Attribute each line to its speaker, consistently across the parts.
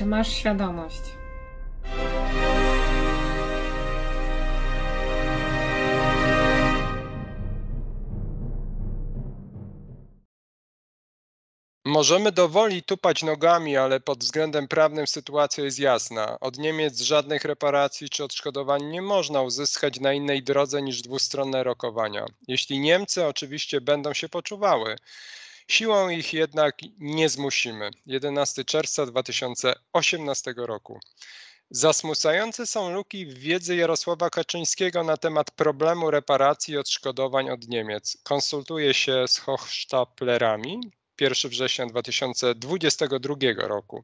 Speaker 1: Czy masz świadomość?
Speaker 2: Możemy dowoli tupać nogami, ale pod względem prawnym sytuacja jest jasna. Od Niemiec żadnych reparacji czy odszkodowań nie można uzyskać na innej drodze niż dwustronne rokowania. Jeśli Niemcy oczywiście będą się poczuwały. Siłą ich jednak nie zmusimy. 11 czerwca 2018 roku. Zasmucające są luki w wiedzy Jarosława Kaczyńskiego na temat problemu reparacji i odszkodowań od Niemiec. Konsultuje się z Hochstaplerami, 1 września 2022 roku.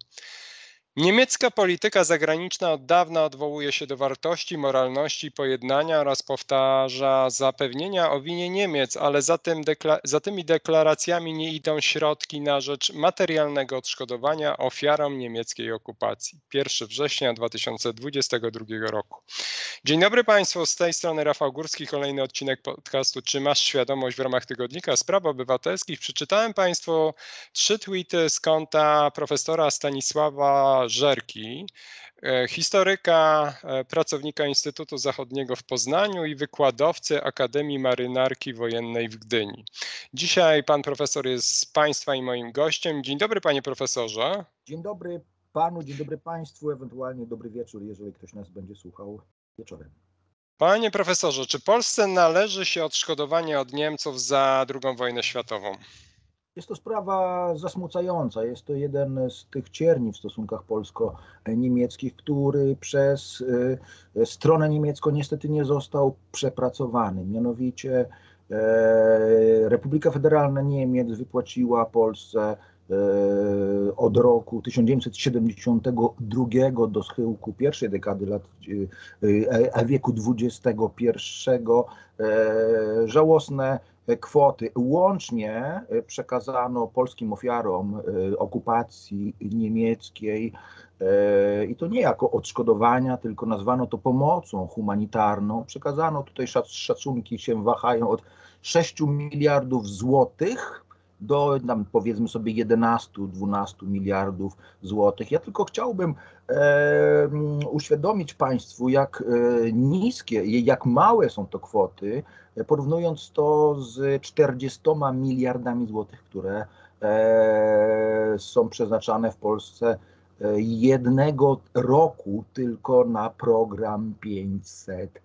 Speaker 2: Niemiecka polityka zagraniczna od dawna odwołuje się do wartości, moralności, pojednania oraz powtarza zapewnienia o winie Niemiec, ale za, tym dekla za tymi deklaracjami nie idą środki na rzecz materialnego odszkodowania ofiarom niemieckiej okupacji. 1 września 2022 roku. Dzień dobry Państwu, z tej strony Rafał Górski, kolejny odcinek podcastu Czy masz świadomość w ramach tygodnika spraw obywatelskich. Przeczytałem Państwu trzy tweety z konta profesora Stanisława Żerki, e, historyka, e, pracownika Instytutu Zachodniego w Poznaniu i wykładowcy Akademii Marynarki Wojennej w Gdyni. Dzisiaj pan profesor jest Państwa i moim gościem. Dzień dobry, panie profesorze.
Speaker 3: Dzień dobry panu, dzień dobry państwu, ewentualnie dobry wieczór, jeżeli ktoś nas będzie słuchał wieczorem.
Speaker 2: Panie profesorze, czy Polsce należy się odszkodowanie od Niemców za II wojnę światową?
Speaker 3: Jest to sprawa zasmucająca. Jest to jeden z tych cierni w stosunkach polsko-niemieckich, który przez e, stronę niemiecką niestety nie został przepracowany. Mianowicie e, Republika Federalna Niemiec wypłaciła Polsce e, od roku 1972 do schyłku pierwszej dekady lat wieku XXI żałosne kwoty. Łącznie e, przekazano polskim ofiarom e, okupacji niemieckiej e, i to nie jako odszkodowania, tylko nazwano to pomocą humanitarną. Przekazano tutaj szacunki się wahają od 6 miliardów złotych do tam powiedzmy sobie 11-12 miliardów złotych. Ja tylko chciałbym e, uświadomić Państwu, jak e, niskie, jak małe są to kwoty, porównując to z 40 miliardami złotych, które e, są przeznaczane w Polsce e, jednego roku tylko na program 500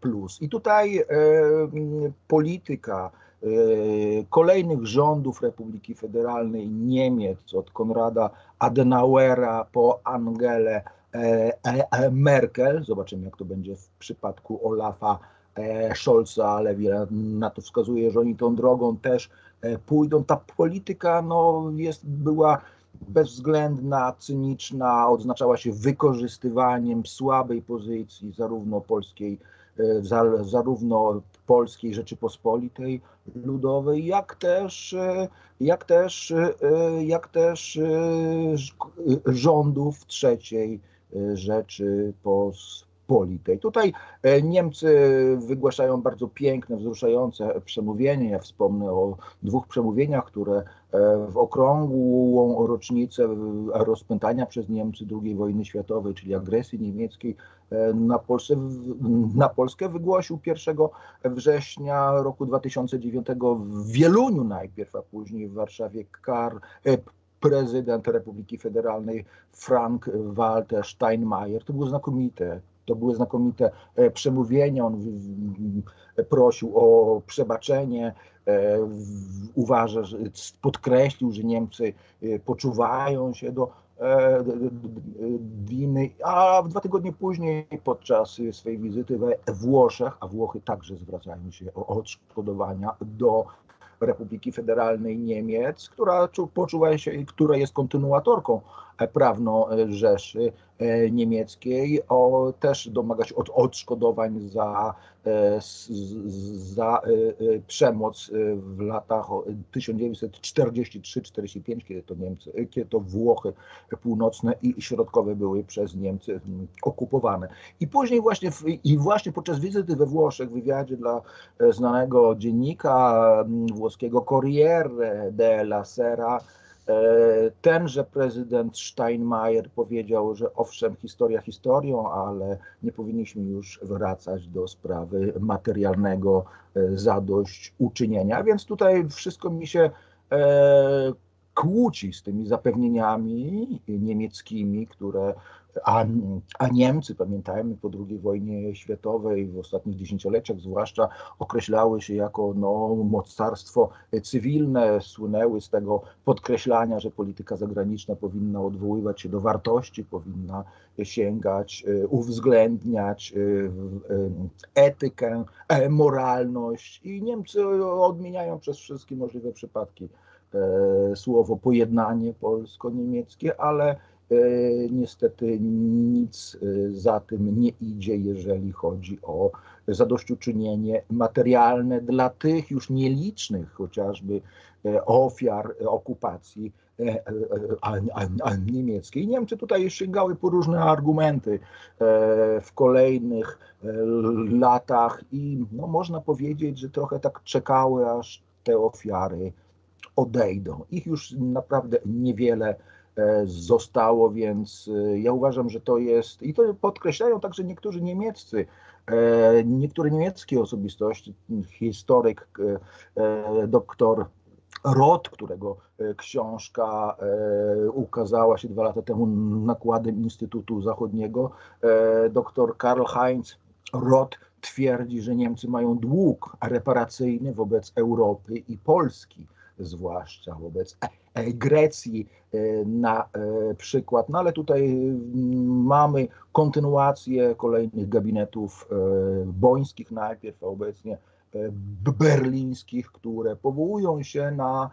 Speaker 3: plus. I tutaj e, polityka kolejnych rządów Republiki Federalnej Niemiec, od Konrada Adenauera po Angelę Merkel, zobaczymy jak to będzie w przypadku Olafa E, Scholza, ale wiele na to wskazuje, że oni tą drogą też e, pójdą. Ta polityka no, jest, była bezwzględna, cyniczna, odznaczała się wykorzystywaniem słabej pozycji zarówno polskiej, e, zarówno polskiej Rzeczypospolitej Ludowej, jak też, jak też, jak też rządów trzeciej Rzeczypospolitej Tutaj e, Niemcy wygłaszają bardzo piękne, wzruszające przemówienie. Ja wspomnę o dwóch przemówieniach, które e, w okrągłą rocznicę rozpętania przez Niemcy II wojny światowej, czyli agresji niemieckiej e, na, Polsce, na Polskę wygłosił 1 września roku 2009 w Wieluniu najpierw, a później w Warszawie prezydent Republiki Federalnej Frank Walter Steinmeier. To było znakomite. To były znakomite e, przemówienia. On prosił o przebaczenie, e, uważa, że podkreślił, że Niemcy e, poczuwają się do winy, a dwa tygodnie później podczas swojej wizyty we Włoszech, a Włochy także zwracają się o odszkodowania do Republiki Federalnej Niemiec, która poczuwa się, która jest kontynuatorką prawną Rzeszy niemieckiej, o, też domaga się od odszkodowań za, e, za e, przemoc w latach 1943-45, kiedy to Niemcy, kiedy to Włochy północne i środkowe były przez Niemcy okupowane. I później właśnie, i właśnie podczas wizyty we Włoszech, w wywiadzie dla znanego dziennika włoskiego Corriere della Sera, Tenże prezydent Steinmeier powiedział, że owszem, historia historią, ale nie powinniśmy już wracać do sprawy materialnego zadośćuczynienia. Więc tutaj wszystko mi się kłóci z tymi zapewnieniami niemieckimi, które a, a Niemcy, pamiętajmy, po II wojnie światowej, w ostatnich dziesięcioleciach zwłaszcza, określały się jako no, mocarstwo cywilne, słynęły z tego podkreślania, że polityka zagraniczna powinna odwoływać się do wartości, powinna sięgać, e, uwzględniać e, e, etykę, moralność i Niemcy odmieniają przez wszystkie możliwe przypadki słowo pojednanie polsko-niemieckie, ale E, niestety nic e, za tym nie idzie, jeżeli chodzi o zadośćuczynienie materialne dla tych już nielicznych chociażby e, ofiar okupacji niemieckiej. Niemcy tutaj sięgały po różne argumenty w kolejnych latach i no, można powiedzieć, że trochę tak czekały, aż te ofiary odejdą. Ich już naprawdę niewiele E, zostało, więc e, ja uważam, że to jest, i to podkreślają także niektórzy niemieccy, e, niektóre niemieckie osobistości, historyk, doktor Roth, którego książka ukazała się dwa lata temu nakładem Instytutu Zachodniego, doktor Karl Heinz Roth twierdzi, że Niemcy mają dług reparacyjny wobec Europy i Polski zwłaszcza wobec Grecji e, na e, przykład. No ale tutaj mm, mamy kontynuację kolejnych gabinetów e, bońskich najpierw, a obecnie berlińskich, które powołują się na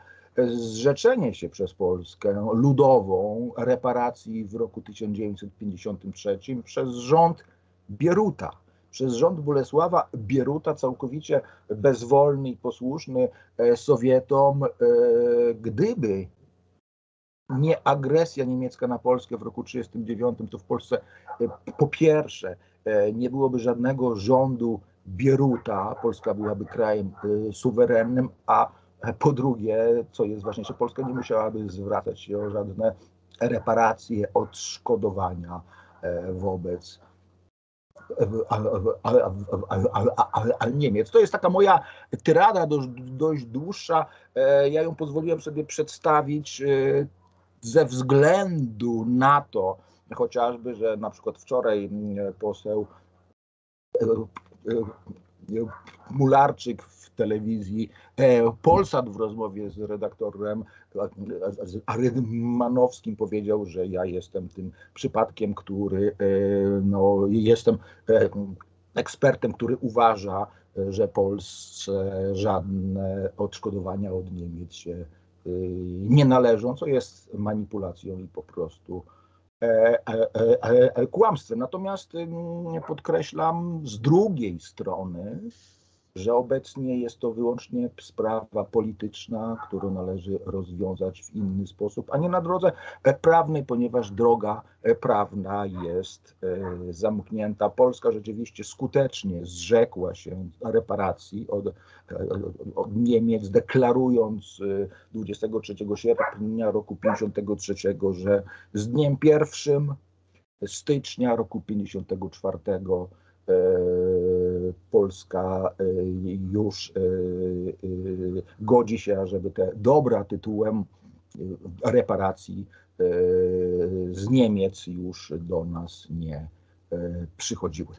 Speaker 3: zrzeczenie się przez Polskę ludową reparacji w roku 1953 przez rząd Bieruta przez rząd Bolesława Bieruta, całkowicie bezwolny i posłuszny e, Sowietom, e, gdyby nie agresja niemiecka na Polskę w roku 1939, to w Polsce e, po pierwsze nie byłoby żadnego rządu Bieruta, Polska byłaby krajem suwerennym, a po drugie, co jest ważniejsze, Polska nie musiałaby zwracać się o żadne reparacje, odszkodowania wobec Niemiec. To jest taka moja tyrada dość, dość dłuższa. E, ja ją pozwoliłem sobie przedstawić e, ze względu na to, chociażby, że na przykład wczoraj poseł e, Mularczyk telewizji e, Polsat w rozmowie z redaktorem Arydmanowskim powiedział, że ja jestem tym przypadkiem, który e, no, jestem e, ekspertem, który uważa, że Polsce żadne odszkodowania od Niemiec się nie należą, co jest manipulacją i po prostu kłamstwem. Natomiast podkreślam z drugiej strony, że obecnie jest to wyłącznie sprawa polityczna, którą należy rozwiązać w inny sposób, a nie na drodze prawnej, ponieważ droga prawna jest e, zamknięta. Polska rzeczywiście skutecznie zrzekła się reparacji od, e, od Niemiec, deklarując 23 e, sierpnia roku 1953, że z dniem 1 stycznia roku 1954 E, Polska e, już e, godzi się, żeby te dobra tytułem reparacji z Niemiec już do nas nie przychodziły.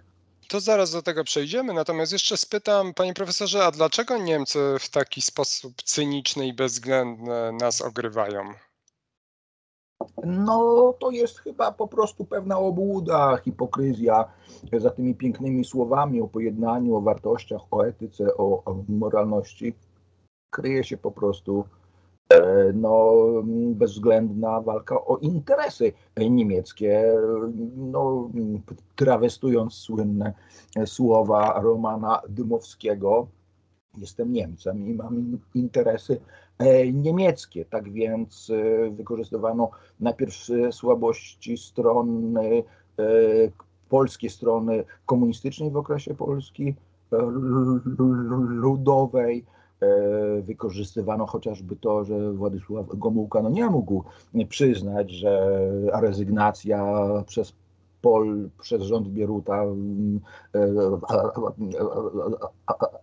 Speaker 2: To zaraz do tego przejdziemy, natomiast jeszcze spytam, panie profesorze, a dlaczego Niemcy w taki sposób cyniczny i bezwzględny nas ogrywają?
Speaker 3: No to jest chyba po prostu pewna obłuda, hipokryzja za tymi pięknymi słowami o pojednaniu, o wartościach, o etyce, o, o moralności. Kryje się po prostu e, no, bezwzględna walka o interesy niemieckie, no, trawestując słynne słowa Romana Dymowskiego, jestem Niemcem i mam interesy niemieckie. Tak więc e, wykorzystywano najpierw e, słabości strony polskiej strony komunistycznej w okresie Polski ludowej, wykorzystywano chociażby to, że Władysław Gomułka no nie mógł przyznać, że rezygnacja przez Pol przez rząd Bieruta, mm,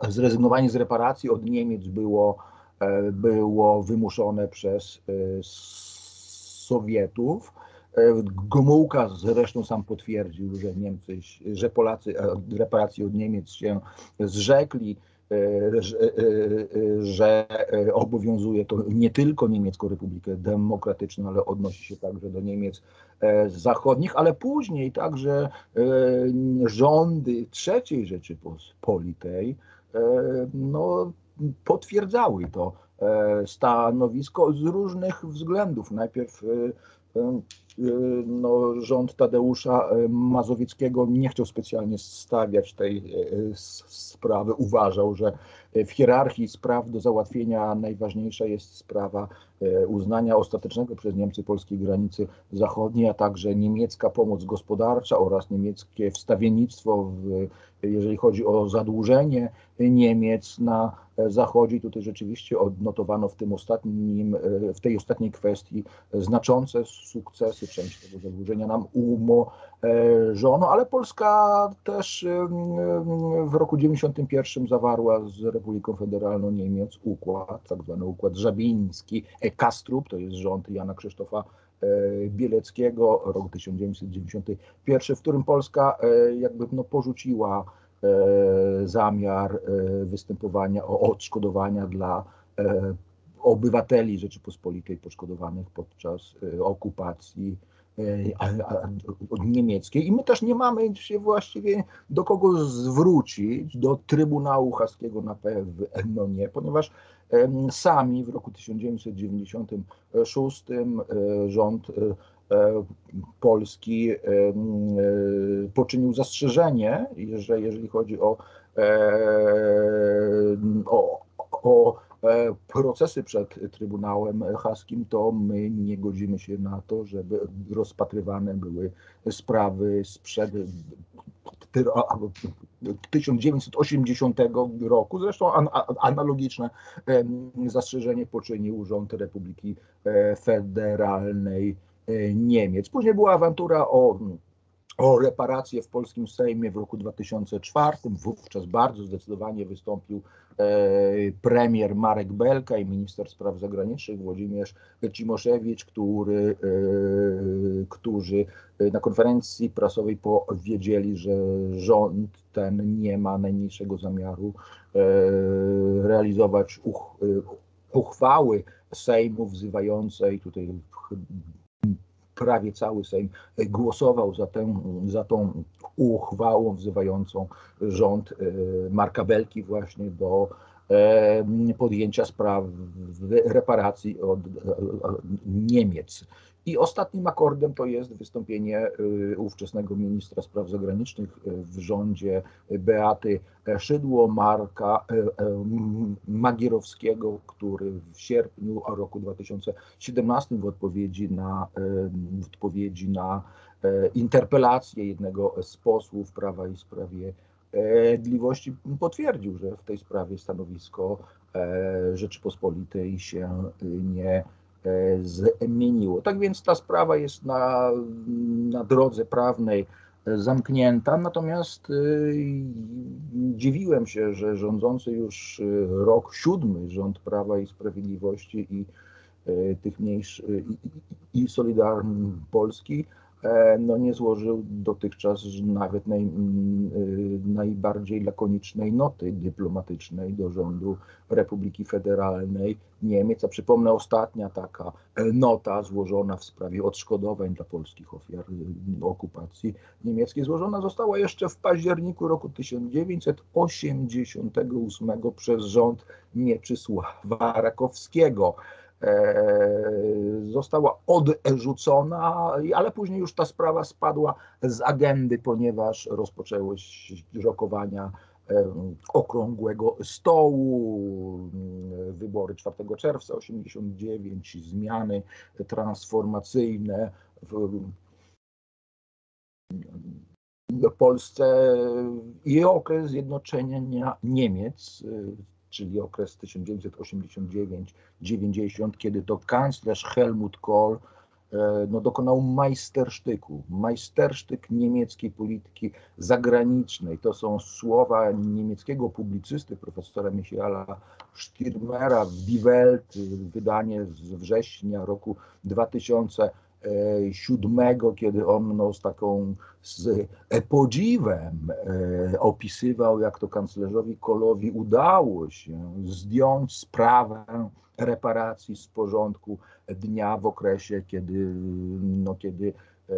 Speaker 3: zrezygnowanie z reparacji od Niemiec było, było wymuszone przez Sowietów. Gomułka zresztą sam potwierdził, że Niemcy, że Polacy reparacji od Niemiec się zrzekli. E, że, e, e, że obowiązuje to nie tylko Niemiecką Republikę Demokratyczną, ale odnosi się także do Niemiec zachodnich, ale później także rządy III Rzeczypospolitej no, potwierdzały to stanowisko z różnych względów. Najpierw no, rząd Tadeusza Mazowieckiego nie chciał specjalnie stawiać tej sprawy. Uważał, że w hierarchii spraw do załatwienia najważniejsza jest sprawa e, uznania ostatecznego przez Niemcy polskiej granicy zachodniej, a także niemiecka pomoc gospodarcza oraz niemieckie wstawiennictwo, w, jeżeli chodzi o zadłużenie Niemiec na zachodzie. Tutaj rzeczywiście odnotowano w tym ostatnim, e, w tej ostatniej kwestii znaczące sukcesy. Część tego zadłużenia nam umorzono, ale Polska też w roku 91 zawarła z Republiką Federalną Niemiec układ, tak zwany układ żabiński, Kastrup, to jest rząd Jana Krzysztofa e, Bieleckiego, rok 1991, w którym Polska e, jakby no, porzuciła e, zamiar występowania o odszkodowania dla obywateli Rzeczypospolitej poszkodowanych podczas okupacji niemieckiej. I my też nie mamy się właściwie do kogo zwrócić, do Trybunału Haskiego na pewno nie, ponieważ sami w roku 1996 rząd polski poczynił zastrzeżenie, że jeżeli chodzi o, o, o E, procesy przed Trybunałem Haskim, to my nie godzimy się na to, żeby rozpatrywane były sprawy sprzed 1980 roku. Zresztą analogiczne zastrzeżenie poczynił rząd Republiki e, Federalnej e, Niemiec. Później była awantura o o reparacje w polskim Sejmie w roku 2004. Wówczas bardzo zdecydowanie wystąpił e, premier Marek Belka i minister spraw zagranicznych Włodzimierz Cimoszewicz, który, e, którzy na konferencji prasowej powiedzieli, że rząd ten nie ma najmniejszego zamiaru e, realizować uchwały Sejmu wzywającej tutaj prawie cały Sejm głosował za, tę, za tą uchwałą wzywającą rząd e, Marka Belki właśnie do podjęcia spraw reparacji od Niemiec. I ostatnim akordem to jest wystąpienie y, ówczesnego ministra spraw zagranicznych y, w rządzie Beaty Szydło, Marka y, Magierowskiego, który w sierpniu roku 2017 w odpowiedzi na, w odpowiedzi na interpelację jednego z posłów Prawa i Sprawiedliwości potwierdził, że w tej sprawie stanowisko Rzeczypospolitej się nie E, zmieniło. Tak więc ta sprawa jest na, na drodze prawnej zamknięta, natomiast e, dziwiłem się, że rządzący już e, rok siódmy rząd Prawa i Sprawiedliwości i tych mniejszych i, i Polski E, no nie złożył dotychczas nawet naj, mm, y, najbardziej lakonicznej noty dyplomatycznej do rządu Republiki Federalnej Niemiec. A przypomnę, ostatnia taka e, nota złożona w sprawie odszkodowań dla polskich ofiar y, okupacji niemieckiej złożona została jeszcze w październiku roku 1988 przez rząd Mieczysława Rakowskiego. E, została odrzucona, ale później już ta sprawa spadła z agendy, ponieważ rozpoczęły się rokowania e, okrągłego stołu, wybory 4 czerwca 89, zmiany transformacyjne w Polsce i okres zjednoczenia Niemiec czyli okres 1989-90, kiedy to kanclerz Helmut Kohl E, no, dokonał majstersztyku, majstersztyk niemieckiej polityki zagranicznej. To są słowa niemieckiego publicysty, profesora Michaela Stirmera w Die Welt, wydanie z września roku 2007, kiedy on no, z taką z podziwem e, opisywał, jak to kanclerzowi Kolowi udało się zdjąć sprawę reparacji z porządku dnia w okresie, kiedy, no, kiedy, e,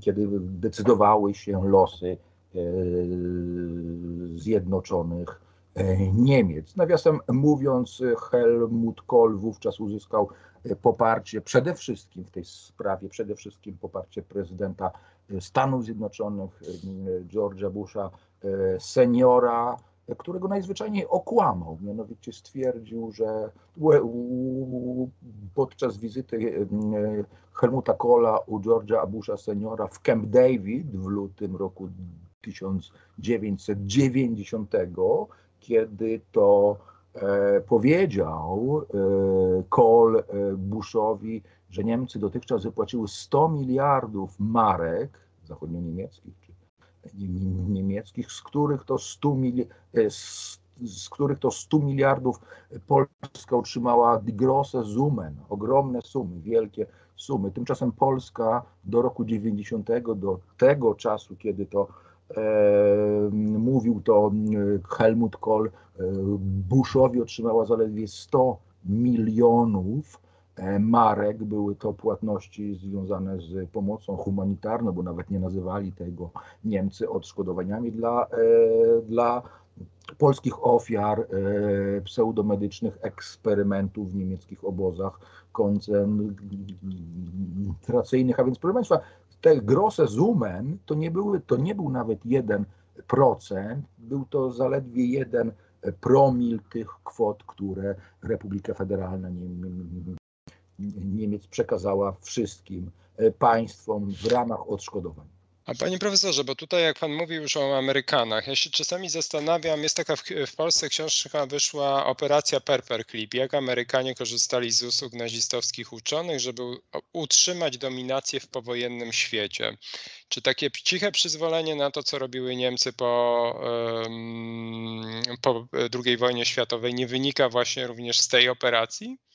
Speaker 3: kiedy decydowały się losy e, zjednoczonych e, Niemiec. Nawiasem mówiąc, Helmut Kohl wówczas uzyskał poparcie przede wszystkim w tej sprawie, przede wszystkim poparcie prezydenta Stanów Zjednoczonych, George'a Busha seniora, którego najzwyczajniej okłamał. Mianowicie stwierdził, że podczas wizyty Helmuta Kohla u George'a Busha seniora w Camp David w lutym roku 1990, kiedy to e, powiedział e, Kohl e, Bushowi, że Niemcy dotychczas wypłaciły 100 miliardów marek zachodnio-niemieckich, niemieckich, z których to 100 mili- e, z, których to 100 miliardów Polska otrzymała grosse Summen, ogromne sumy, wielkie sumy. Tymczasem Polska do roku 90, do tego czasu, kiedy to mówił to Helmut Kohl, Bushowi otrzymała zaledwie 100 milionów E, marek, były to płatności związane z pomocą humanitarną, bo nawet nie nazywali tego Niemcy odszkodowaniami dla, e, dla polskich ofiar e, pseudomedycznych eksperymentów w niemieckich obozach koncentracyjnych. A więc proszę Państwa, te grosse Summen to nie, były, to nie był nawet 1%, był to zaledwie jeden promil tych kwot, które Republika Federalna Niemiec przekazała wszystkim państwom w ramach odszkodowań.
Speaker 2: A panie profesorze, bo tutaj jak pan mówił już o Amerykanach, ja się czasami zastanawiam, jest taka w, w Polsce książka wyszła Operacja Paperclip, jak Amerykanie korzystali z usług nazistowskich uczonych, żeby utrzymać dominację w powojennym świecie. Czy takie ciche przyzwolenie na to, co robiły Niemcy po, po II wojnie światowej nie wynika właśnie również z tej operacji?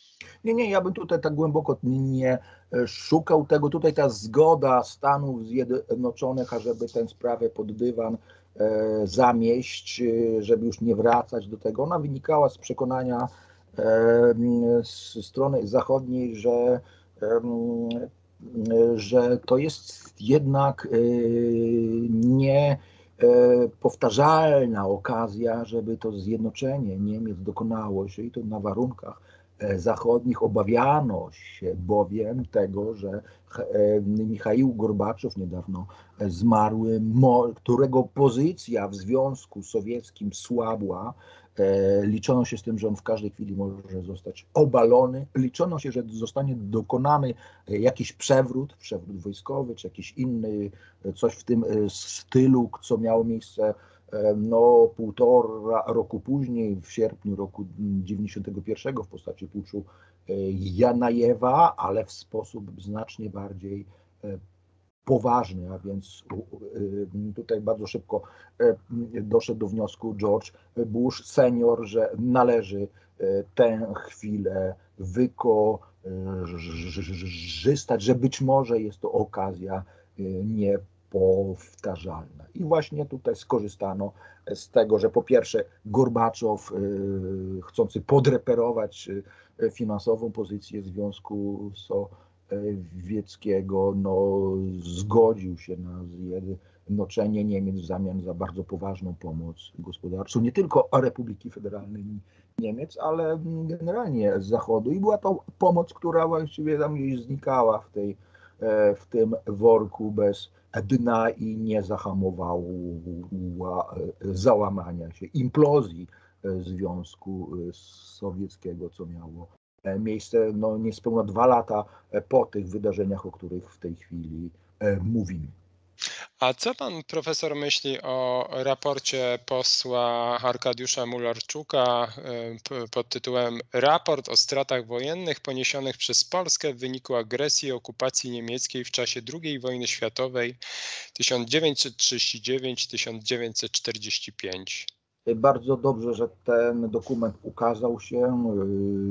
Speaker 3: Nie, nie, ja bym tutaj tak głęboko nie e, szukał tego. Tutaj ta zgoda Stanów Zjednoczonych, ażeby tę sprawę pod dywan e, zamieść, e, żeby już nie wracać do tego, ona wynikała z przekonania z strony zachodniej, że, że to jest jednak nie powtarzalna okazja, żeby to zjednoczenie Niemiec dokonało się i to na warunkach zachodnich obawiano się bowiem tego, że e, Michał Gorbaczow, niedawno zmarły, którego pozycja w Związku Sowieckim słabła, e, liczono się z tym, że on w każdej chwili może zostać obalony, liczono się, że zostanie dokonany jakiś przewrót, przewrót wojskowy, czy jakiś inny, coś w tym stylu, co miało miejsce no, półtora roku później, w sierpniu roku 91 w postaci puczu e, Janajewa, ale w sposób znacznie bardziej e, poważny, a więc e, tutaj bardzo szybko doszedł do wniosku George Bush senior, że należy tę chwilę wykorzystać, że być może jest to okazja nie powtarzalne. I właśnie tutaj skorzystano z tego, że po pierwsze Gorbaczow, y, chcący podreperować y, finansową pozycję Związku Sowieckiego, no, zgodził się na zjednoczenie Niemiec w zamian za bardzo poważną pomoc gospodarczą, nie tylko Republiki Federalnej Niemiec, ale generalnie z Zachodu. I była to pomoc, która właściwie tam gdzieś znikała w, tej, e, w tym worku bez dna i nie zahamowała e, załamania się, implozji e, Związku e, Sowieckiego, co miało miejsce no, niespełna dwa lata po tych wydarzeniach, o których w tej chwili mówimy.
Speaker 2: A co pan profesor myśli o raporcie posła Arkadiusza Mularczuka y, pod tytułem Raport o stratach wojennych poniesionych przez Polskę w wyniku agresji i okupacji niemieckiej w czasie II wojny światowej 1939-1945?
Speaker 3: Bardzo dobrze, że ten dokument ukazał się. Y,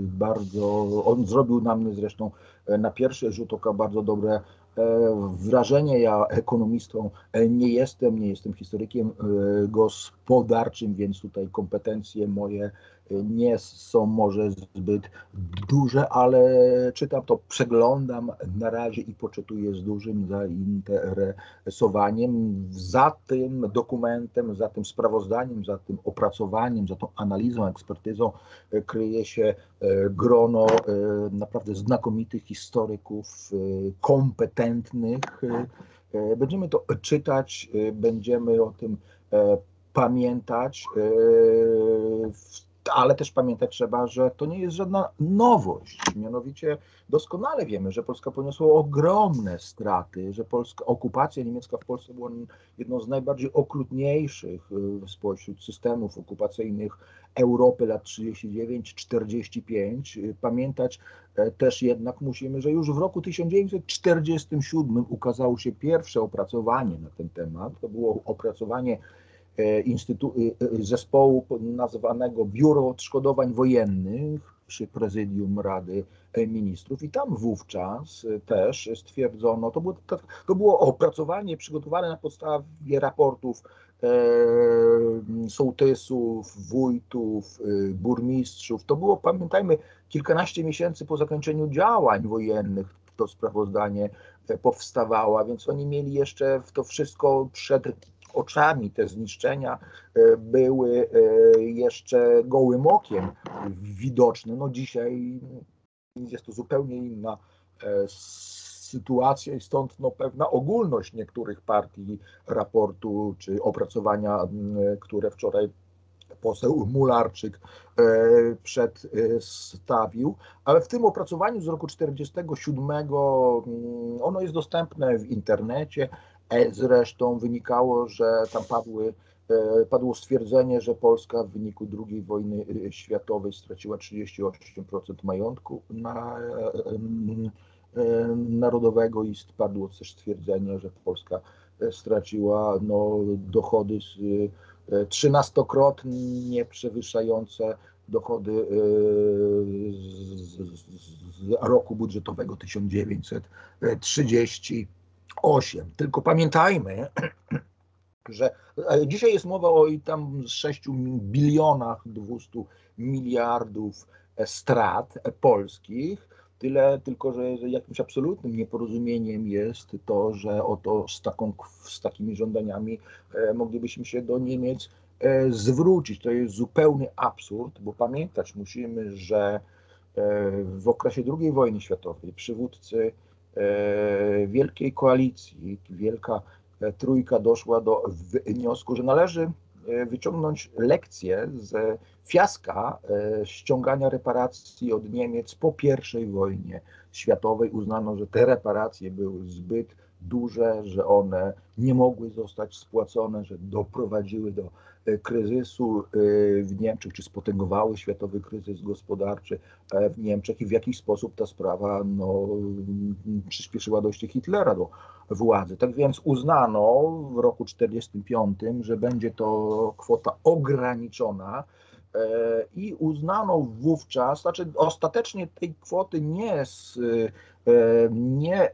Speaker 3: bardzo, on zrobił na mnie zresztą y, na pierwszy rzut oka bardzo dobre wrażenie. Ja ekonomistą e, nie jestem, nie jestem historykiem e, gospodarczym, więc tutaj kompetencje moje nie są może zbyt duże, ale czytam to, przeglądam na razie i poczytuję z dużym zainteresowaniem. Za tym dokumentem, za tym sprawozdaniem, za tym opracowaniem, za tą analizą, ekspertyzą kryje się grono naprawdę znakomitych historyków, kompetentnych. Będziemy to czytać, będziemy o tym pamiętać ale też pamiętać trzeba, że to nie jest żadna nowość. Mianowicie doskonale wiemy, że Polska poniosła ogromne straty, że Polska, okupacja niemiecka w Polsce była jedną z najbardziej okrutniejszych y, spośród systemów okupacyjnych Europy lat 39-45. Pamiętać e, też jednak musimy, że już w roku 1947 ukazało się pierwsze opracowanie na ten temat. To było opracowanie E, e, e, zespołu nazwanego Biuro Odszkodowań Wojennych przy prezydium Rady Ministrów i tam wówczas też stwierdzono, to było, to było opracowanie przygotowane na podstawie raportów sołtysów, wójtów, burmistrzów. To było, pamiętajmy, kilkanaście miesięcy po zakończeniu działań wojennych to sprawozdanie powstawało, a więc oni mieli jeszcze to wszystko przed oczami te zniszczenia e, były e, jeszcze gołym okiem widoczne. No dzisiaj jest to zupełnie inna e, sytuacja i stąd no, pewna ogólność niektórych partii raportu czy opracowania, które wczoraj poseł Mularczyk przedstawił, ale w tym opracowaniu z roku 1947 ono jest dostępne w internecie, zresztą wynikało, że tam padły, e, padło stwierdzenie, że Polska w wyniku II wojny e, światowej straciła 38% majątku. Na, narodowego i padło też stwierdzenie, że Polska straciła no, dochody trzynastokrotnie przewyższające dochody z, z roku budżetowego 1930 8. Tylko pamiętajmy, że e, dzisiaj jest mowa o tam 6 bilionach 200 miliardów e, strat polskich. Tyle tylko, że jakimś absolutnym nieporozumieniem jest to, że oto z, taką, z takimi żądaniami e, moglibyśmy się do Niemiec zwrócić. To jest zupełny absurd, bo pamiętać musimy, że w okresie II wojny światowej przywódcy E, wielkiej koalicji, wielka e, trójka doszła do wniosku, że należy e, wyciągnąć lekcje z fiaska ściągania reparacji od Niemiec po I wojnie światowej. Uznano, że te reparacje były zbyt duże, że one nie mogły zostać spłacone, że doprowadziły do e, kryzysu e, w Niemczech, czy spotęgowały światowy kryzys gospodarczy e, w Niemczech i w jakiś sposób ta sprawa no, przyspieszyła dojście Hitlera do władzy. Tak więc uznano w roku 1945, że będzie to kwota ograniczona i uznano wówczas, znaczy ostatecznie tej kwoty nie z nie e,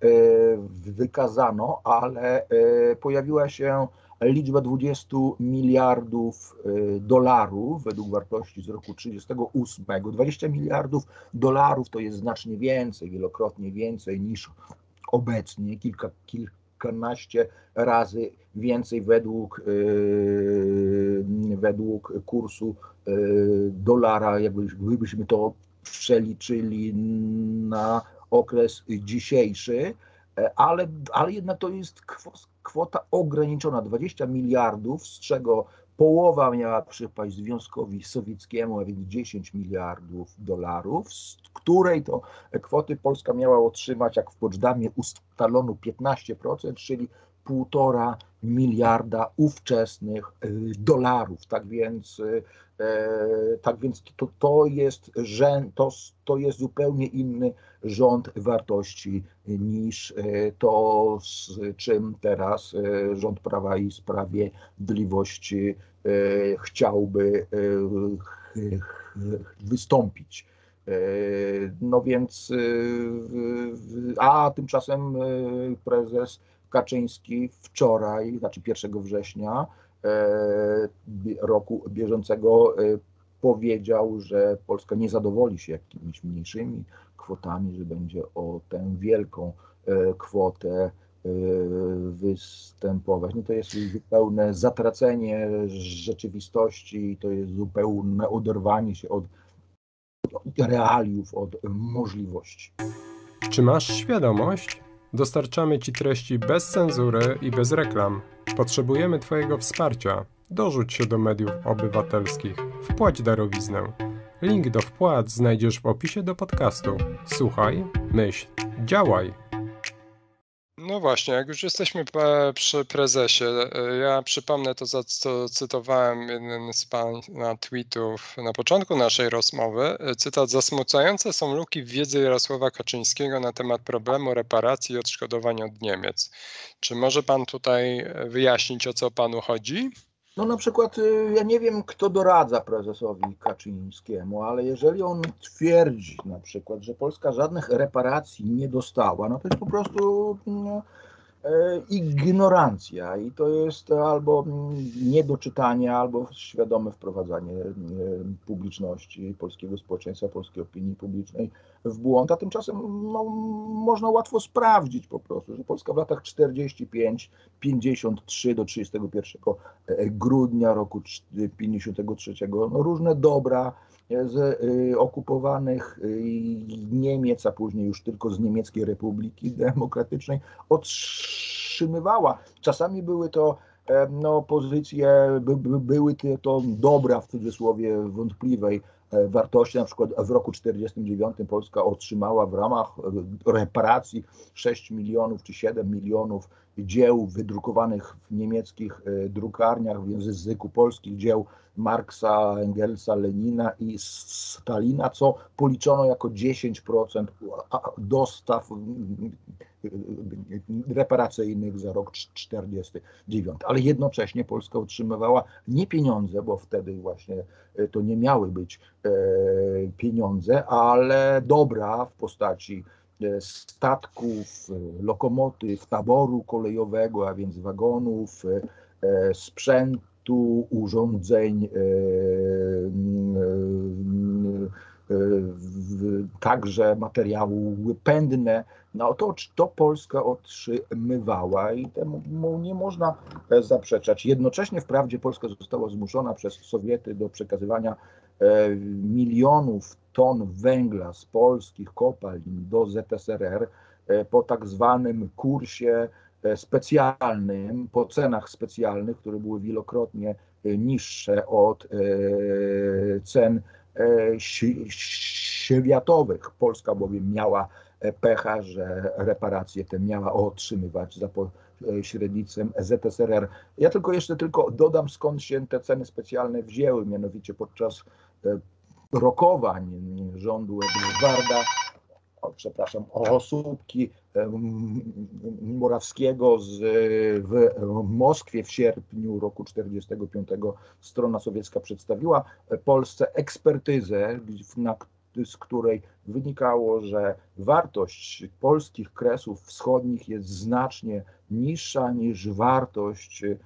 Speaker 3: wykazano, ale e, pojawiła się liczba 20 miliardów dolarów według wartości z roku 1938. 20 miliardów dolarów to jest znacznie więcej, wielokrotnie więcej niż obecnie, kilka, kilkanaście razy więcej według, według kursu dolara, jakbyśmy to przeliczyli na okres dzisiejszy, e, ale, ale jednak to jest kwota ograniczona 20 miliardów, z czego połowa miała przypaść Związkowi Sowieckiemu, a więc 10 miliardów dolarów, z której to kwoty Polska miała otrzymać, jak w Poczdamie ustalono 15%, czyli półtora miliarda ówczesnych dolarów. Tak więc, tak więc to, to, jest, to, to jest zupełnie inny rząd wartości niż to, z czym teraz rząd Prawa i Sprawiedliwości chciałby wystąpić. E, no więc, e, a tymczasem e, prezes Kaczyński wczoraj, znaczy 1 września roku bieżącego powiedział, że Polska nie zadowoli się jakimiś mniejszymi kwotami, że będzie o tę wielką kwotę występować. No to jest zupełne zatracenie rzeczywistości, to jest zupełne oderwanie się od realiów, od możliwości.
Speaker 2: Czy masz świadomość? Dostarczamy Ci treści bez cenzury i bez reklam. Potrzebujemy Twojego wsparcia. Dorzuć się do mediów obywatelskich. Wpłać darowiznę. Link do wpłat znajdziesz w opisie do podcastu. Słuchaj, myśl, działaj. No właśnie, jak już jesteśmy przy prezesie, e, ja przypomnę to, co cytowałem jeden z pana tweetów na początku naszej rozmowy. E, cytat: Zasmucające są luki w wiedzy Jarosława Kaczyńskiego na temat problemu reparacji i odszkodowań od Niemiec. Czy może pan tutaj e, wyjaśnić, o co panu chodzi?
Speaker 3: No na przykład y, ja nie wiem, kto doradza prezesowi Kaczyńskiemu, ale jeżeli on twierdzi na przykład, że Polska żadnych reparacji nie dostała, no to jest po prostu no, ignorancja. I to jest albo niedoczytanie, albo świadome wprowadzanie e, publiczności, polskiego społeczeństwa, polskiej opinii publicznej w błąd, a tymczasem no, można łatwo sprawdzić po prostu, że Polska w latach 45-53 do 31 e, grudnia roku 53 no, różne dobra z y, okupowanych y, Niemiec, a później już tylko z Niemieckiej Republiki Demokratycznej otrzymywała. Czasami były to e, no, pozycje, by, by, były to dobra w cudzysłowie wątpliwej e, wartości. Na przykład w roku 1949 Polska otrzymała w ramach e, reparacji 6 milionów czy 7 milionów dzieł wydrukowanych w niemieckich drukarniach w języku polskich, dzieł Marksa, Engelsa, Lenina i Stalina, co policzono jako 10% dostaw reparacyjnych za rok 1949. Ale jednocześnie Polska otrzymywała nie pieniądze, bo wtedy właśnie e, to nie miały być e, pieniądze, ale dobra w postaci statków, lokomotyw, taboru kolejowego, a więc wagonów, sprzętu, sprzętu, urządzeń, e, e, e, także materiały pędne, no to, to Polska otrzymywała i temu nie można zaprzeczać. Jednocześnie wprawdzie Polska została zmuszona przez Sowiety do przekazywania milionów ton węgla z polskich kopalń do ZSRR po tak zwanym kursie E, specjalnym, po cenach specjalnych, które były wielokrotnie e, niższe od e, cen światowych. Polska bowiem miała pecha, że reparacje te miała otrzymywać za pośrednictwem ZSRR. Ja tylko jeszcze tylko dodam, skąd się te ceny specjalne wzięły, mianowicie podczas rokowań rządu Edwarda o, przepraszam, osóbki Morawskiego z, w Moskwie w sierpniu roku 1945 strona sowiecka przedstawiła Polsce ekspertyzę, na, z której wynikało, że wartość polskich kresów wschodnich jest znacznie niższa niż wartość e,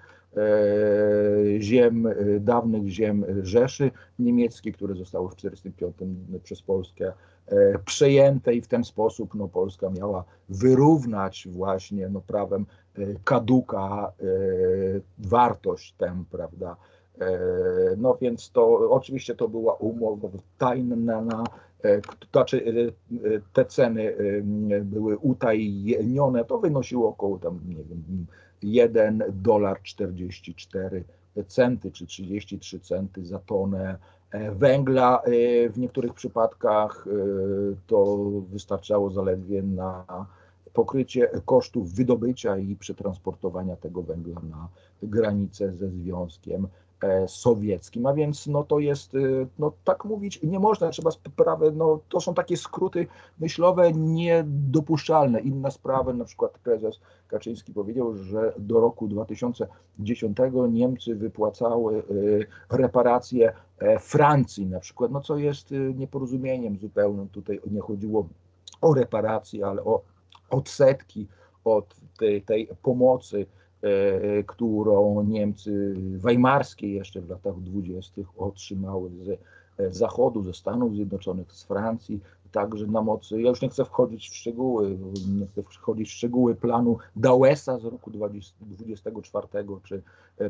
Speaker 3: ziem, dawnych ziem Rzeszy Niemieckiej, które zostały w 1945 przez Polskę E, przejęte i w ten sposób no, Polska miała wyrównać właśnie no, prawem e, kaduka e, wartość tę, prawda. No więc to oczywiście to była umowa tajna, znaczy te ceny były utajnione, to wynosiło około tam, nie wiem, 1 dolar 44 centy czy 33 centy za tonę E, węgla. E, w niektórych przypadkach e, to wystarczało zaledwie na pokrycie kosztów wydobycia i przetransportowania tego węgla na granicę ze Związkiem sowieckim, a więc no to jest, e, no tak mówić nie można, trzeba sprawę, no to są takie skróty myślowe niedopuszczalne. Inne sprawy, na przykład prezes Kaczyński powiedział, że do roku 2010 Niemcy wypłacały e, reparacje Francji na przykład, no co jest nieporozumieniem zupełnym, tutaj nie chodziło o reparacje, ale o odsetki od tej, tej pomocy E, którą Niemcy weimarskie jeszcze w latach dwudziestych otrzymały z Zachodu, ze Stanów Zjednoczonych, z Francji, także na mocy, ja już nie chcę wchodzić w szczegóły, nie chcę wchodzić w szczegóły planu Dałesa z roku 24, czy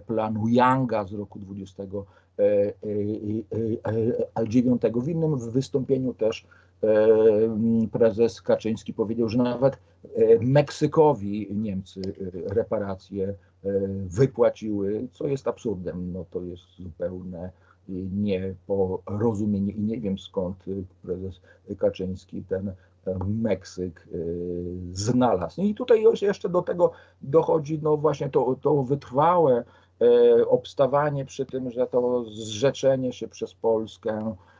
Speaker 3: planu Younga z roku 29. W innym wystąpieniu też prezes Kaczyński powiedział, że nawet Meksykowi Niemcy reparacje wypłaciły, co jest absurdem. No to jest zupełne nieporozumienie i nie wiem skąd prezes Kaczyński ten Meksyk znalazł. I tutaj jeszcze do tego dochodzi no właśnie to, to wytrwałe obstawanie przy tym, że to zrzeczenie się przez Polskę E,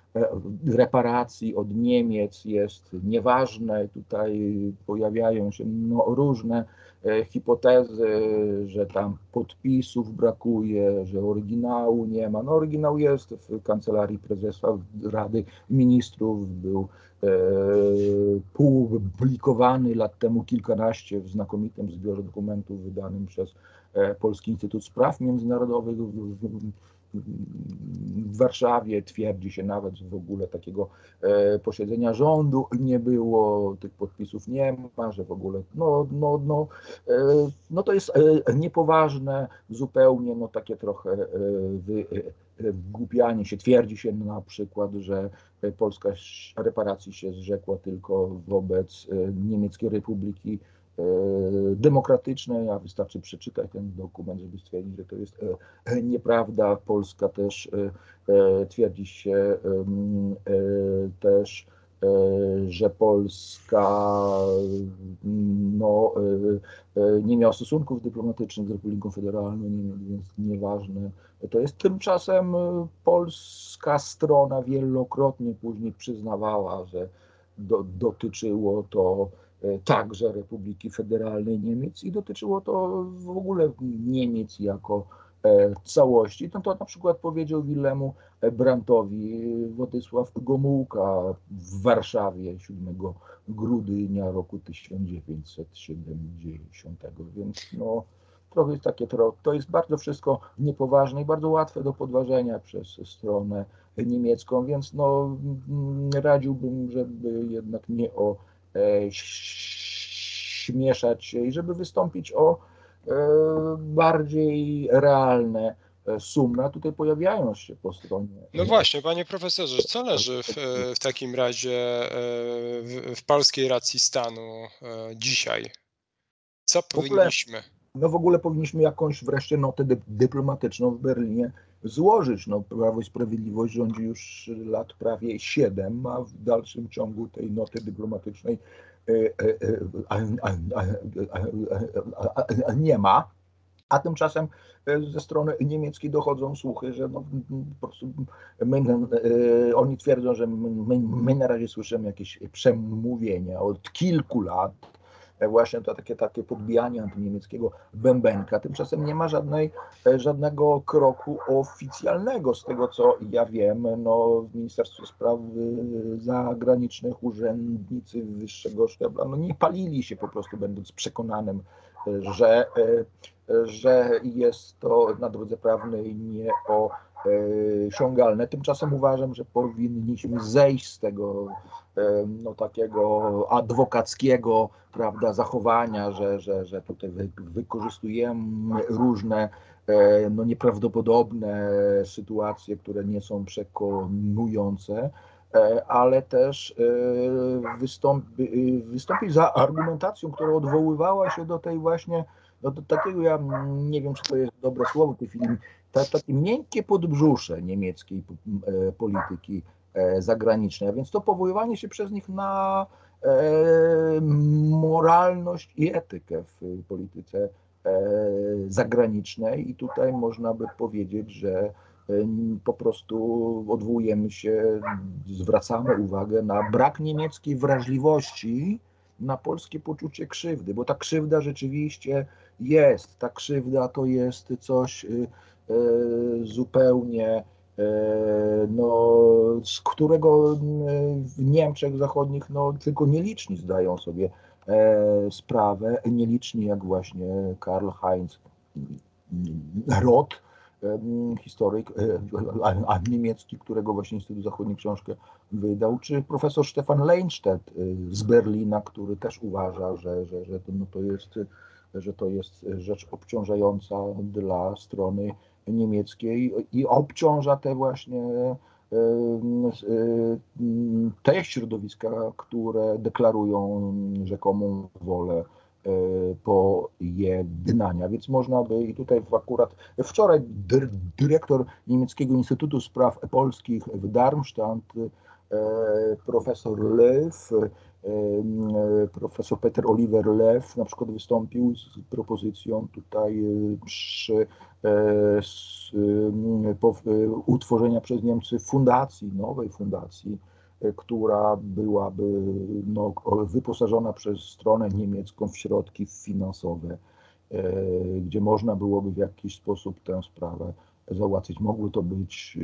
Speaker 3: reparacji od Niemiec jest nieważne. Tutaj pojawiają się no, różne e, hipotezy, że tam podpisów brakuje, że oryginału nie ma. No oryginał jest w kancelarii prezesa Rady Ministrów, był e, publikowany lat temu kilkanaście w znakomitym zbiorze dokumentów wydanym przez e, Polski Instytut Spraw Międzynarodowych w, w, w Warszawie twierdzi się nawet, że w ogóle takiego e, posiedzenia rządu nie było, tych podpisów nie ma, że w ogóle no, no, no, e, no to jest e, niepoważne zupełnie, no takie trochę wgłupianie się. Twierdzi się na przykład, że Polska reparacji się zrzekła tylko wobec Niemieckiej Republiki demokratycznej, a wystarczy przeczytać ten dokument, żeby stwierdzić, że to jest e, nieprawda. Polska też e, twierdzi się też, że Polska no, nie miała stosunków dyplomatycznych z Republiką Federalną, więc nieważne to jest. Tymczasem polska strona wielokrotnie później przyznawała, że do, dotyczyło to E, także Republiki Federalnej Niemiec i dotyczyło to w ogóle Niemiec jako e, całości. No to na przykład powiedział Willemu Brantowi Władysław Gomułka w Warszawie 7 grudnia roku 1970. Więc no, trochę jest takie, to jest bardzo wszystko niepoważne i bardzo łatwe do podważenia przez stronę niemiecką, więc no, radziłbym, żeby jednak nie o E, śmieszać się i żeby wystąpić o e, bardziej realne e, sumna tutaj pojawiają się po stronie.
Speaker 2: No właśnie, panie profesorze, co leży w, w takim razie w, w, polskiej racji stanu dzisiaj? Co powinniśmy?
Speaker 3: No w ogóle powinniśmy jakąś wreszcie notę dy dyplomatyczną w Berlinie złożyć. No, Prawo i Sprawiedliwość rządzi już lat prawie 7, a w dalszym ciągu tej noty dyplomatycznej nie ma. A tymczasem ze strony niemieckiej dochodzą słuchy, że no, po prostu my, oni twierdzą, że my, my na razie słyszymy jakieś przemówienia od kilku lat E, właśnie to takie, takie podbijanie antyniemieckiego bębenka. Tymczasem nie ma żadnej, e, żadnego kroku oficjalnego z tego, co ja wiem. No, w Ministerstwie Spraw Zagranicznych urzędnicy wyższego szczebla no, nie palili się po prostu, będąc przekonanym, e, że, że jest to na drodze prawnej nie o osiągalne. Tymczasem uważam, że powinniśmy zejść z tego no, takiego adwokackiego prawda, zachowania, że, że, że tutaj wykorzystujemy różne e, no, nieprawdopodobne sytuacje, które nie są przekonujące, e, ale też e, wystąpi, wystąpić za argumentacją, która odwoływała się do tej właśnie, no, takiego, ja nie wiem, czy to jest dobre słowo w tej chwili, takie miękkie podbrzusze niemieckiej polityki zagranicznej, a więc to powoływanie się przez nich na moralność i etykę w polityce zagranicznej. I tutaj można by powiedzieć, że po prostu odwołujemy się, zwracamy uwagę na brak niemieckiej wrażliwości na polskie poczucie krzywdy, bo ta krzywda rzeczywiście jest. Ta krzywda to jest coś y, y, zupełnie, y, no, z którego w Niemczech Zachodnich no, tylko nieliczni zdają sobie e, sprawę, nieliczni jak właśnie Karl Heinz Roth, historyk a niemiecki, którego właśnie Instytut Zachodni książkę wydał, czy profesor Stefan Leinstedt z Berlina, który też uważa, że, że, że to, no to jest że to jest rzecz obciążająca dla strony niemieckiej i obciąża te właśnie te środowiska, które deklarują rzekomą wolę pojednania. Więc można by i tutaj akurat wczoraj dyrektor Niemieckiego Instytutu Spraw Polskich w Darmstadt, profesor Lew, profesor Peter Oliver Lew na przykład wystąpił z propozycją tutaj przy utworzenia przez Niemcy fundacji, nowej fundacji która byłaby no, wyposażona przez stronę niemiecką w środki finansowe, e, gdzie można byłoby w jakiś sposób tę sprawę załatwić. Mogły to być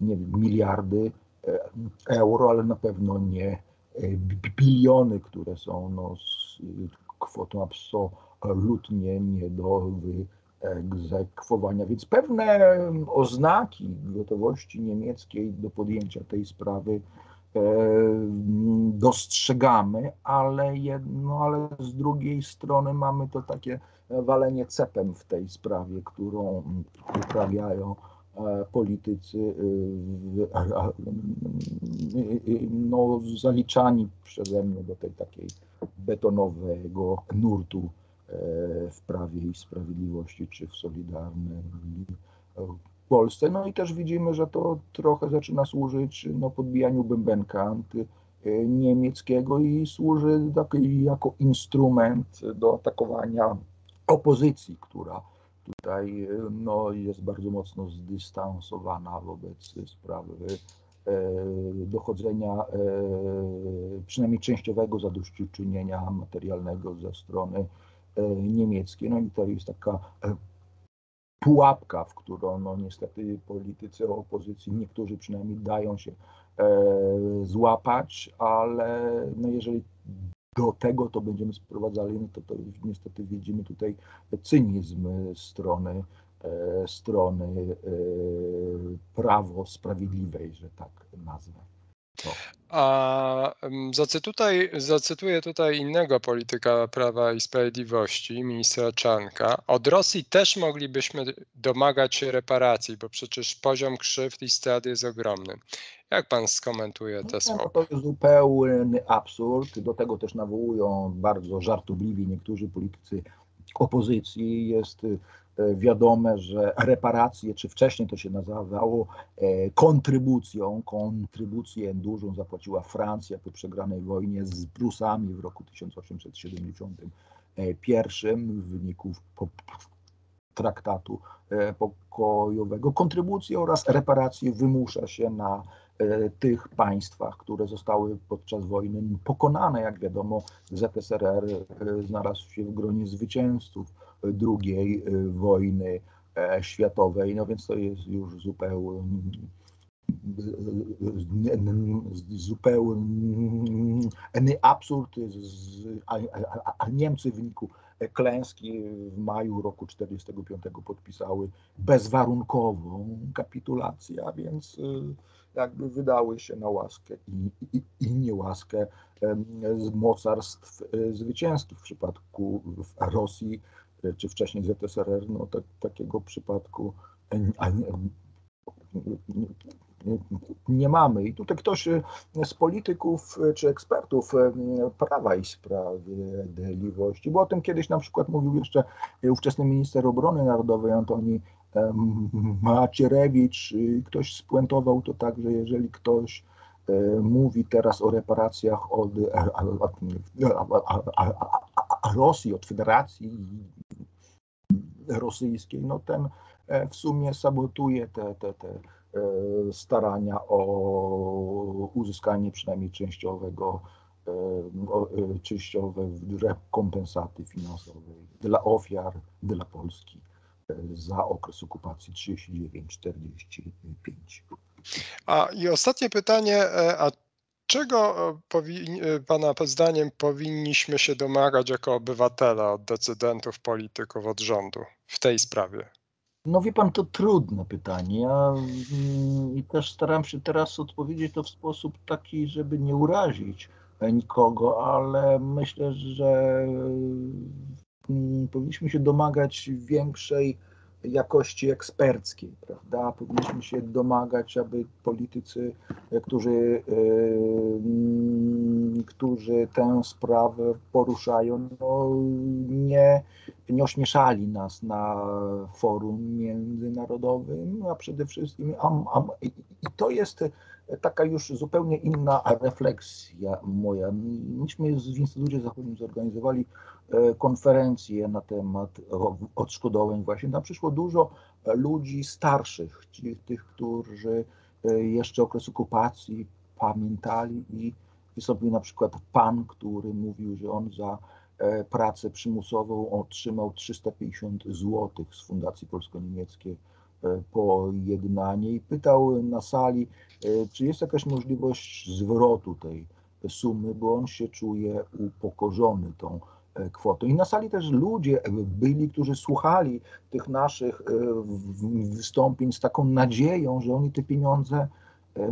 Speaker 3: nie wiem, miliardy e, euro, ale na pewno nie e, biliony, które są no, z kwotą absolutnie nie do wyegzekwowania. Więc pewne oznaki gotowości niemieckiej do podjęcia tej sprawy E, dostrzegamy, ale, jedno, ale z drugiej strony mamy to takie walenie cepem w tej sprawie, którą uprawiają e, politycy e, no, zaliczani przeze mnie do tej takiej betonowego nurtu w Prawie i Sprawiedliwości czy w Solidarnej Polsce. No i też widzimy, że to trochę zaczyna służyć no, podbijaniu bębenka niemieckiego i służy tak, jako instrument do atakowania opozycji, która tutaj no, jest bardzo mocno zdystansowana wobec sprawy e, dochodzenia e, przynajmniej częściowego zadośćuczynienia materialnego ze strony e, niemieckiej. No i to jest taka pułapka, w którą no niestety politycy opozycji, niektórzy przynajmniej dają się złapać, ale no jeżeli do tego to będziemy sprowadzali, no to, to niestety widzimy tutaj cynizm strony, e, strony e, prawo sprawiedliwej, że tak nazwę.
Speaker 2: A zacytuję, zacytuję tutaj innego polityka Prawa i Sprawiedliwości, ministra Czanka. Od Rosji też moglibyśmy domagać się reparacji, bo przecież poziom krzywd i strat jest ogromny. Jak pan skomentuje te no, słowa?
Speaker 3: To jest zupełny absurd. Do tego też nawołują bardzo żartobliwi niektórzy politycy opozycji. Jest wiadome, że reparacje, czy wcześniej to się nazywało e, kontrybucją, kontrybucję dużą zapłaciła Francja po przegranej wojnie z Prusami w roku 1871 w wyniku traktatu e, pokojowego. Kontrybucje oraz reparacje wymusza się na tych państwach, które zostały podczas wojny pokonane. Jak wiadomo, ZSRR znalazł się w gronie zwycięzców II wojny światowej, no więc to jest już zupełnie zupełny absurd, a Niemcy w wyniku klęski w maju roku 1945 podpisały bezwarunkową kapitulację, a więc jakby wydały się na łaskę i, i, i niełaskę mocarstw zwycięskich w przypadku Rosji czy wcześniej ZSRR, no tak, takiego przypadku nie mamy. I tutaj ktoś z polityków czy ekspertów Prawa i Sprawiedliwości, bo o tym kiedyś na przykład mówił jeszcze ówczesny minister obrony narodowej Antoni Macierewicz, ktoś spuentował to tak, że jeżeli ktoś mówi teraz o reparacjach od Rosji, od Federacji Rosyjskiej, no ten w sumie sabotuje te, te, te starania o uzyskanie przynajmniej częściowego częściowe rekompensaty finansowej dla ofiar, dla Polski za okres okupacji 39-45.
Speaker 2: A i ostatnie pytanie, e, a czego e, e, Pana zdaniem powinniśmy się domagać jako obywatele od decydentów, polityków, od rządu w tej sprawie?
Speaker 3: No wie pan, to trudne pytanie. Ja mm, i też staram się teraz odpowiedzieć to w sposób taki, żeby nie urazić nikogo, ale myślę, że mm, powinniśmy się domagać większej jakości eksperckiej, prawda? Powinniśmy się domagać, aby politycy, którzy, yy, którzy tę sprawę poruszają, no, nie, nie ośmieszali nas na forum międzynarodowym, a przede wszystkim i to jest taka już zupełnie inna refleksja moja. Myśmy w Instytucie Zachodnim zorganizowali e, konferencję na temat odszkodowań właśnie. Tam przyszło dużo ludzi starszych, tych, którzy e, jeszcze okres okupacji pamiętali i wystąpił na przykład pan, który mówił, że on za e, pracę przymusową otrzymał 350 zł z Fundacji Polsko-Niemieckiej E, pojednanie i pytał na sali, e, czy jest jakaś możliwość zwrotu tej sumy, bo on się czuje upokorzony tą e, kwotą. I na sali też ludzie byli, którzy słuchali tych naszych wystąpień z taką nadzieją, że oni te pieniądze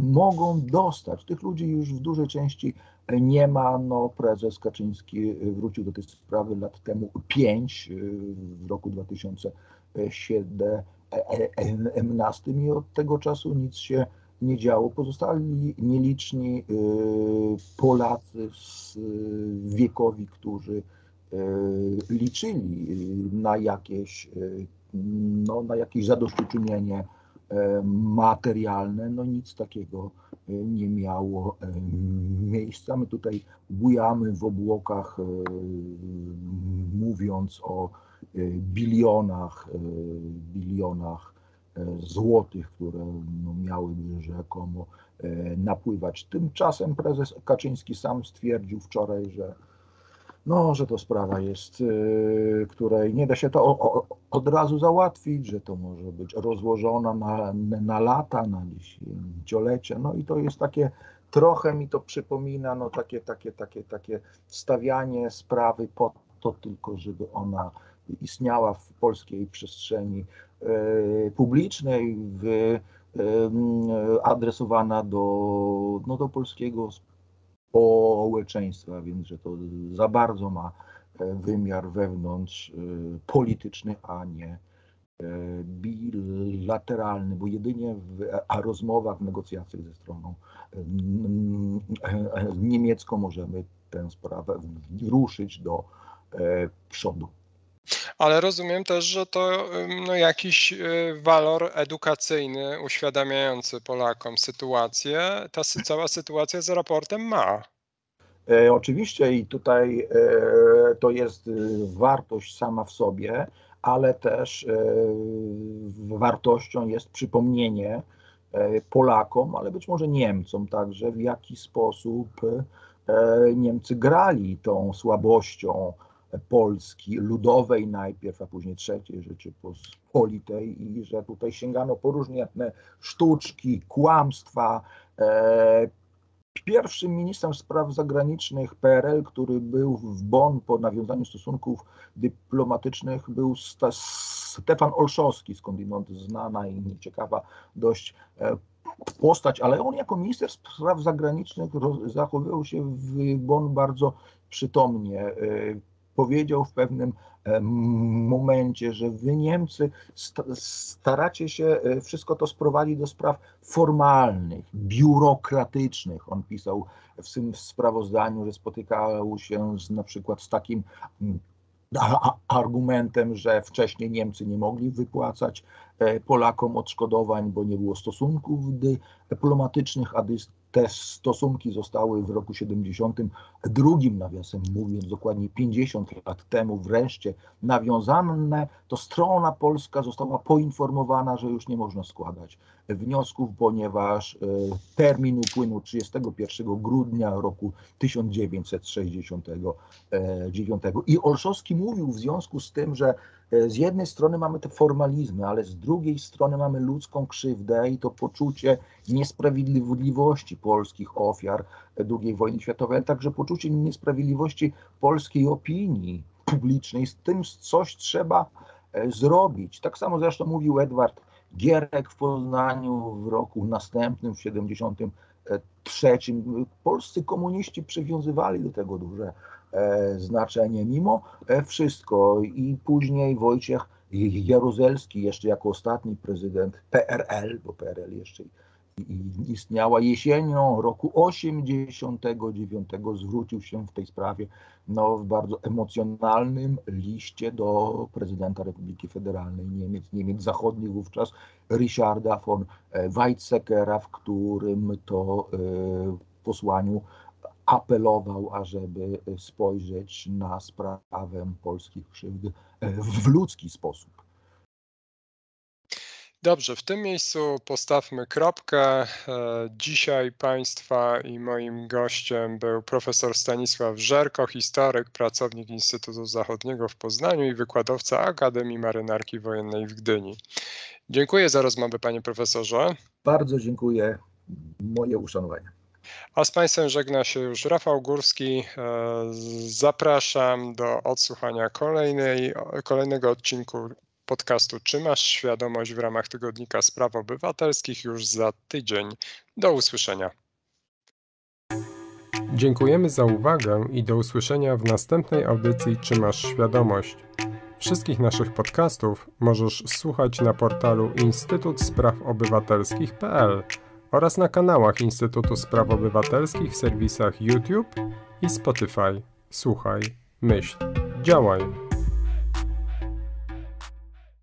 Speaker 3: mogą dostać. Tych ludzi już w dużej części nie ma. No, prezes Kaczyński wrócił do tej sprawy lat temu pięć, w roku 2007 M-nastym i od tego czasu nic się nie działo. Pozostali nieliczni Polacy z wiekowi, którzy liczyli na jakieś, no, na jakieś zadośćuczynienie materialne, no nic takiego nie miało miejsca. My tutaj bujamy w obłokach, mówiąc o bilionach, e, bilionach e, złotych, które no, miałyby rzekomo e, napływać. Tymczasem prezes Kaczyński sam stwierdził wczoraj, że no, że to sprawa jest, której nie da się to od razu załatwić, że to może być rozłożona na, na lata, na dziesięciolecie. No i to jest takie, trochę mi to przypomina, no takie, takie, takie, takie stawianie sprawy po to tylko, żeby ona istniała w polskiej przestrzeni e, publicznej, w, adresowana do, no, do polskiego społeczeństwa, więc że to za bardzo ma e, wymiar wewnątrz e, polityczny, a nie bilateralny, bo jedynie w a rozmowach, w negocjacjach ze stroną niemiecką możemy tę sprawę ruszyć do przodu.
Speaker 2: Ale rozumiem też, że to no, jakiś y, walor edukacyjny, uświadamiający Polakom sytuację, ta cała sytuacja z raportem ma.
Speaker 3: E, oczywiście i tutaj e, to jest y, wartość sama w sobie, ale też e, wartością jest przypomnienie e, Polakom, ale być może Niemcom także, w jaki sposób e, Niemcy grali tą słabością Polski Ludowej najpierw, a później trzeciej Rzeczypospolitej i że tutaj sięgano po różne sztuczki, kłamstwa. E, pierwszym ministrem spraw zagranicznych PRL, który był w Bonn po nawiązaniu stosunków dyplomatycznych, był Stefan Olszowski, skądinąd znana i nieciekawa dość e, postać, ale on jako minister spraw zagranicznych zachowywał się w Bonn bardzo przytomnie. Powiedział w pewnym e, momencie, że wy Niemcy staracie się e, wszystko to sprowadzić do spraw formalnych, biurokratycznych. On pisał w tym sprawozdaniu, że spotykał się z, na przykład z takim argumentem, że wcześniej Niemcy nie mogli wypłacać e, Polakom odszkodowań, bo nie było stosunków dyplomatycznych, a te stosunki zostały w roku 72, nawiasem mówiąc, dokładnie 50 lat temu wreszcie nawiązane, to strona polska została poinformowana, że już nie można składać wniosków, ponieważ e, termin upłynął 31 grudnia roku 1969. I Olszowski mówił w związku z tym, że e, z jednej strony mamy te formalizmy, ale z drugiej strony mamy ludzką krzywdę i to poczucie niesprawiedliwości polskich ofiar II wojny światowej, ale także poczucie niesprawiedliwości polskiej opinii publicznej. Z tym coś trzeba e, zrobić. Tak samo zresztą mówił Edward Gierek w Poznaniu w roku następnym, w 73. Polscy komuniści przywiązywali do tego duże e, znaczenie, mimo e, wszystko. I później Wojciech Jaruzelski, jeszcze jako ostatni prezydent PRL, bo PRL jeszcze istniała jesienią roku 89 zwrócił się w tej sprawie no, w bardzo emocjonalnym liście do prezydenta Republiki Federalnej Niemiec, Niemiec Zachodnich wówczas, Richarda von Weizsäckera, w którym to e, posłaniu apelował, ażeby spojrzeć na sprawę polskich krzywd w ludzki sposób.
Speaker 2: Dobrze, w tym miejscu postawmy kropkę. E, dzisiaj Państwa i moim gościem był profesor Stanisław Żerko, historyk, pracownik Instytutu Zachodniego w Poznaniu i wykładowca Akademii Marynarki Wojennej w Gdyni. Dziękuję za rozmowę, panie profesorze.
Speaker 3: Bardzo dziękuję. Moje uszanowanie.
Speaker 2: A z Państwem żegna się już Rafał Górski. E, zapraszam do odsłuchania kolejnej, kolejnego odcinku podcastu Czy masz świadomość w ramach tygodnika spraw obywatelskich już za tydzień. Do usłyszenia. Dziękujemy za uwagę i do usłyszenia w następnej audycji Czy masz świadomość. Wszystkich naszych podcastów możesz słuchać na portalu Instytut Spraw Obywatelskich.pl oraz na kanałach Instytutu Spraw Obywatelskich w serwisach YouTube i Spotify. Słuchaj, myśl, działaj.